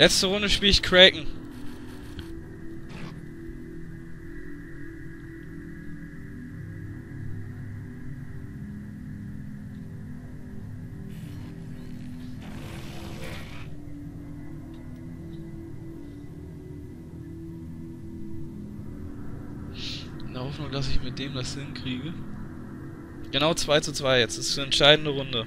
Letzte Runde spiele ich Kraken. In der Hoffnung, dass ich mit dem das hinkriege. Genau 2 zu 2 jetzt. Das ist eine entscheidende Runde.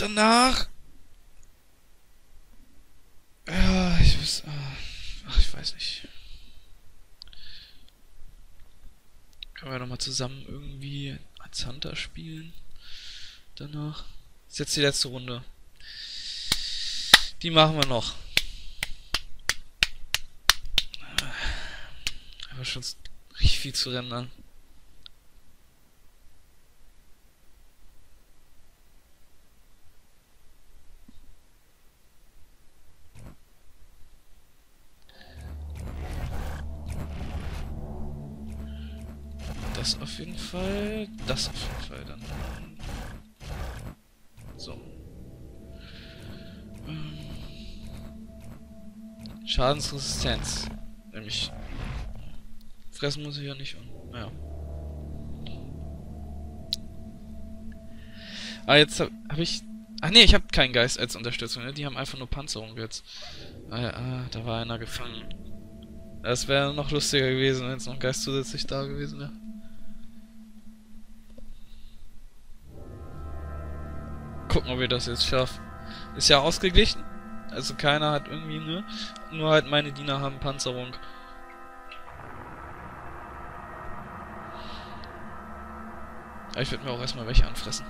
Danach. Ja, ich weiß. Ach, ich weiß nicht. Können wir nochmal zusammen irgendwie als Hunter spielen? Danach. Ist jetzt die letzte Runde. Die machen wir noch. Aber schon richtig viel zu rendern. Das auf jeden Fall. Das auf jeden Fall dann. So. Ähm. Schadensresistenz. Nämlich. Fressen muss ich ja nicht. Und, naja. Ah, jetzt habe hab ich. Ach nee, ich habe keinen Geist als Unterstützung. Ne? Die haben einfach nur Panzerung jetzt. Ah, ja, ah, da war einer gefangen. Das wäre noch lustiger gewesen, wenn es noch Geist zusätzlich da gewesen wäre. Gucken, ob wir das jetzt schaffen. Ist ja ausgeglichen. Also keiner hat irgendwie, ne? Nur halt meine Diener haben Panzerung. Aber ich würde mir auch erstmal welche anfressen.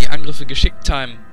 Die Angriffe geschickt timen.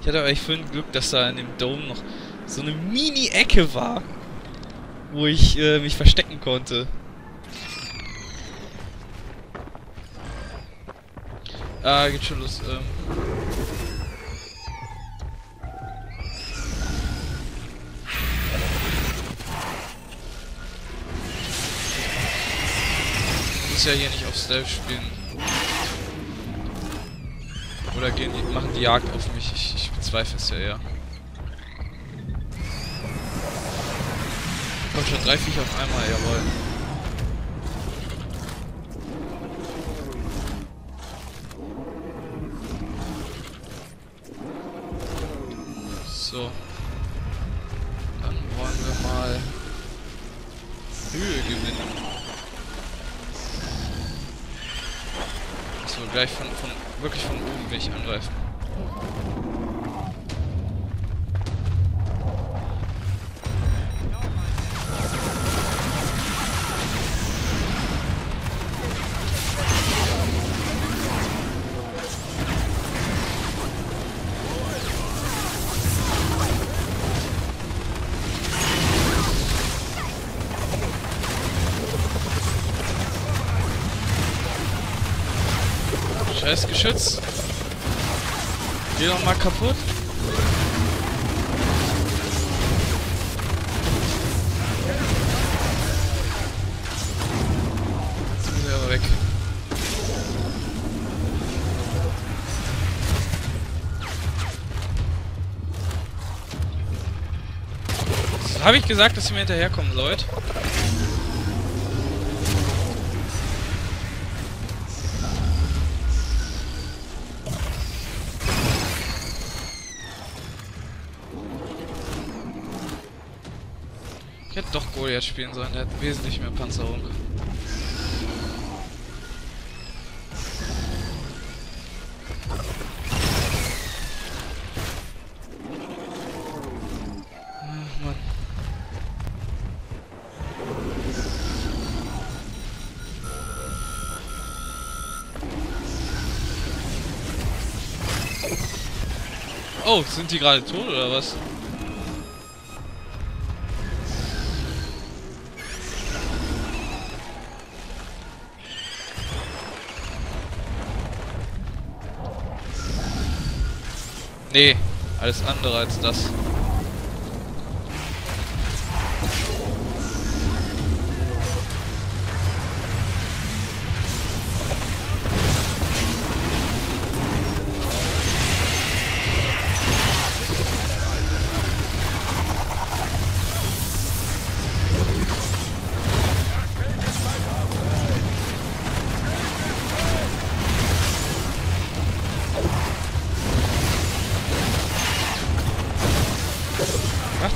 Ich hatte aber echt vorhin Glück, dass da in dem Dome noch so eine Mini-Ecke war, wo ich äh, mich verstecken konnte. Ah, geht schon los. Ähm. Ich muss ja hier nicht auf Stealth spielen. Oder gehen die, machen die Jagd auf mich? Ich, ich bezweifle es ja eher. Kommt schon drei Viecher auf einmal, jawohl. So. Dann wollen wir mal Höhe gewinnen. Gleich von, von wirklich von oben will ich angreifen. Scheiß Geschütz. Geh doch mal kaputt. Jetzt muss er aber weg. Habe ich gesagt, dass ihr mir hinterherkommen sollt? Doch Goliath spielen sollen, der hat wesentlich mehr Panzerung. Oh, sind die gerade tot oder was? Nee, alles andere als das.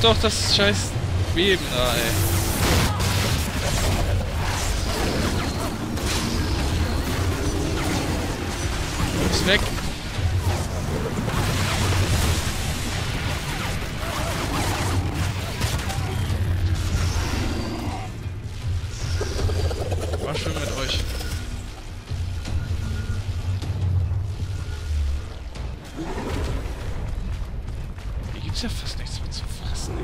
Doch das scheiß Beben da, ey. Ist weg. War schön mit euch. Hier gibt's ja fast nichts mehr zu Ey.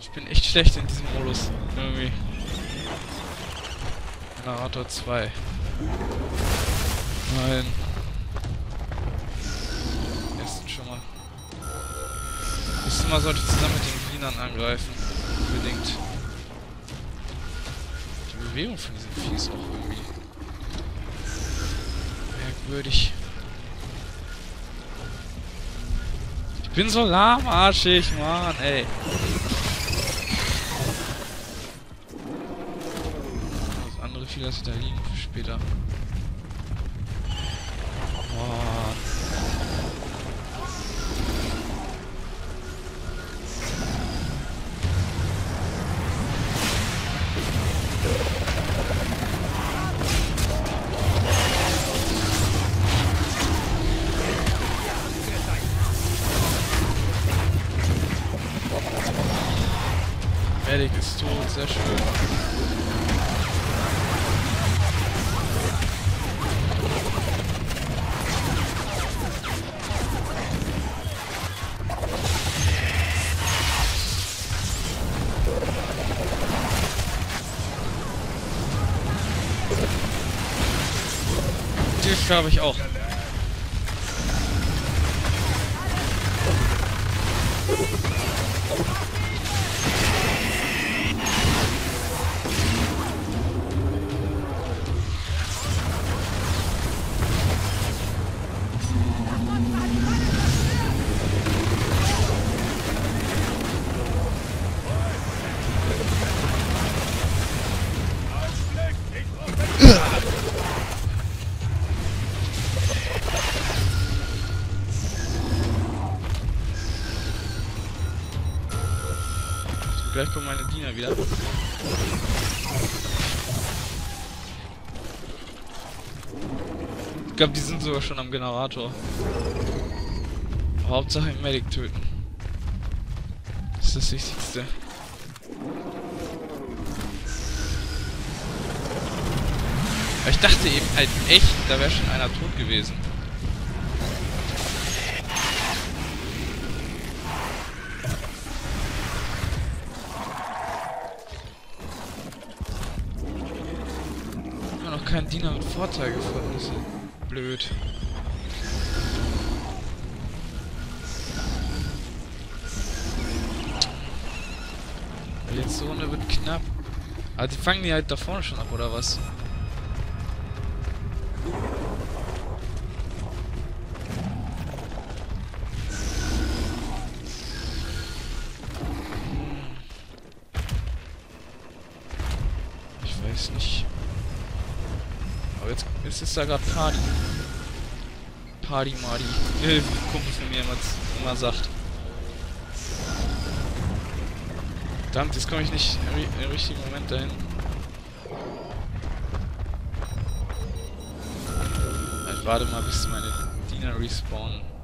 Ich bin echt schlecht in diesem Modus. Irgendwie. Generator 2. Nein. Nächstes Mal sollte ich zusammen mit den Wienern angreifen. Unbedingt. Die Bewegung von diesem Vieh ist auch irgendwie merkwürdig. Ich bin so lahmarschig, Mann, ey. Das andere viel lasse ich da liegen für später. Sehr schön. Die habe ich auch. Gleich kommen meine Diener wieder. Ich glaube, die sind sogar schon am Generator. Hauptsache Medic töten. Das ist das Wichtigste. Ich dachte eben halt echt, da wäre schon einer tot gewesen. keinen Diener mit Vorteil gefunden. Das ist blöd. Jetzt so Runde wird knapp. Aber die fangen die halt da vorne schon ab, oder was? Hm. Ich weiß nicht. Was ist da gerade Party? Party Marty. Ein Kumpel von mir immer, immer sagt. Verdammt, jetzt komme ich nicht im, im richtigen Moment dahin. Ich warte mal, bis meine Diener respawnen.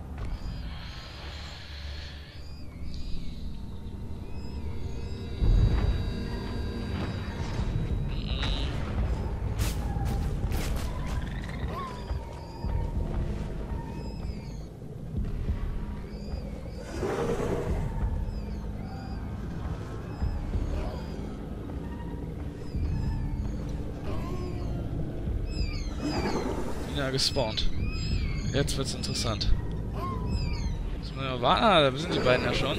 Gespawnt. Jetzt wird's interessant. Müssen wir warten? Ah, da sind die beiden ja schon.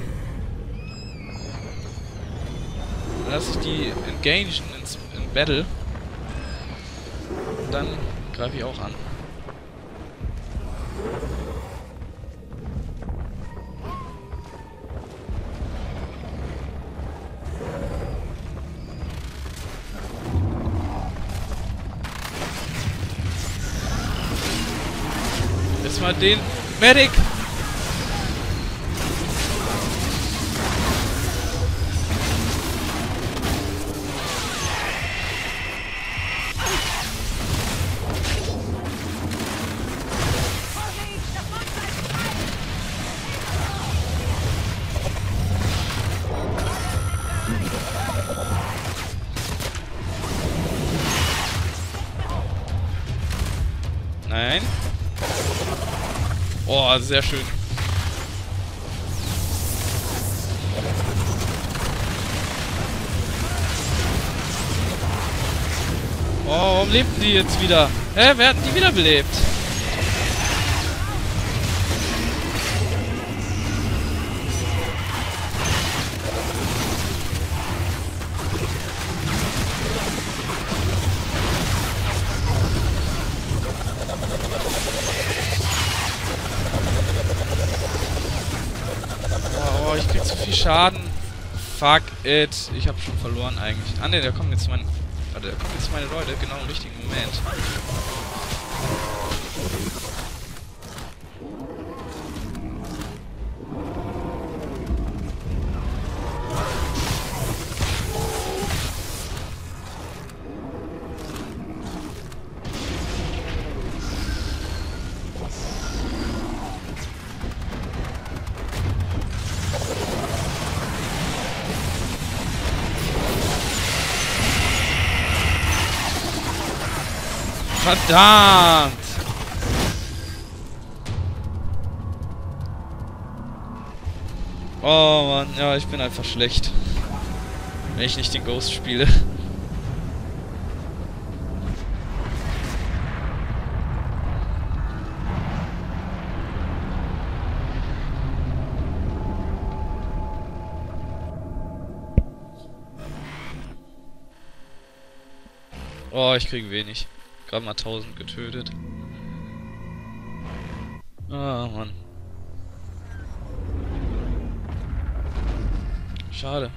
Lasse ich die engagen ins in Battle. Und dann greife ich auch an. Den Medic. Sehr schön. Oh, warum lebten die jetzt wieder? Hä, wer hat die wiederbelebt? Schaden. Fuck it. Ich habe schon verloren eigentlich. Ah ne, da kommen jetzt meine... Warte, da kommen jetzt meine Leute. Genau im richtigen Moment. Verdammt! Oh Mann, ja, ich bin einfach schlecht. Wenn ich nicht den Ghost spiele. Oh, ich kriege wenig. Gerade mal 1000 getötet. Ah, Mann. Schade.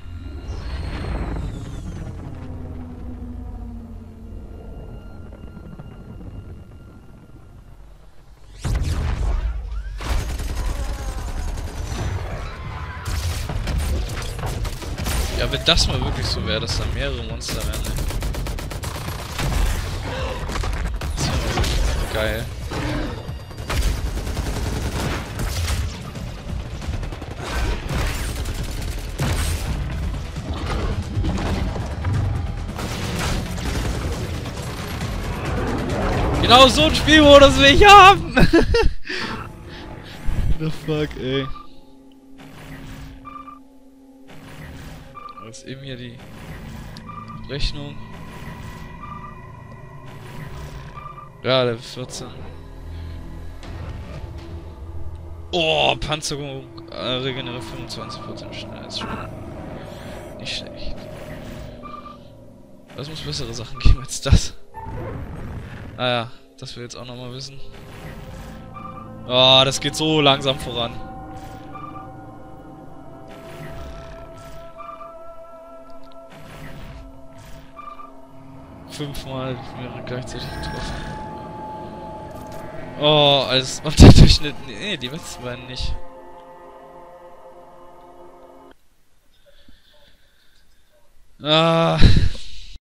Ja, wenn das mal wirklich so wäre, dass da mehrere Monster wären, geil. Genau so ein Spielmodus will ich haben! The fuck, ey. Was ist eben hier die Rechnung? Ja, der 14. Oh, Panzerung äh, regeneriert 25% schneller. Ist schon nicht schlecht. Es muss bessere Sachen geben als das. Naja, ah das wir jetzt auch nochmal wissen. Oh, das geht so langsam voran. Fünfmal wäre gleichzeitig getroffen. Oh, als Unterdurchschnitt. Nee, die letzten beiden nicht. Ah,